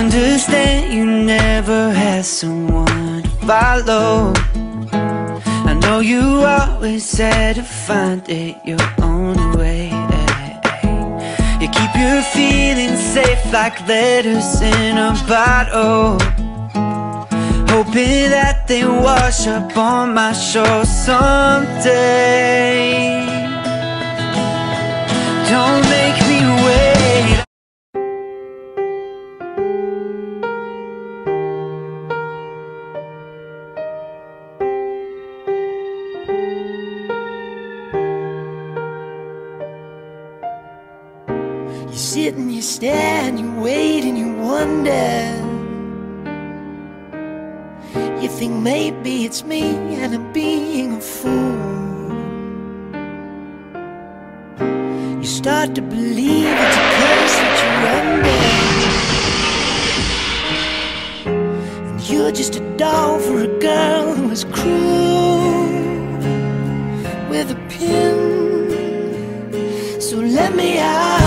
understand you never had someone to follow. I know you always had to find it your own way. You keep your feelings safe like letters in a bottle. Hoping that they wash up on my shore someday. You sit and you stare and you wait and you wonder. You think maybe it's me and I'm being a fool. You start to believe it's a curse that you're under. And you're just a doll for a girl who is cruel with a pin. So let me out,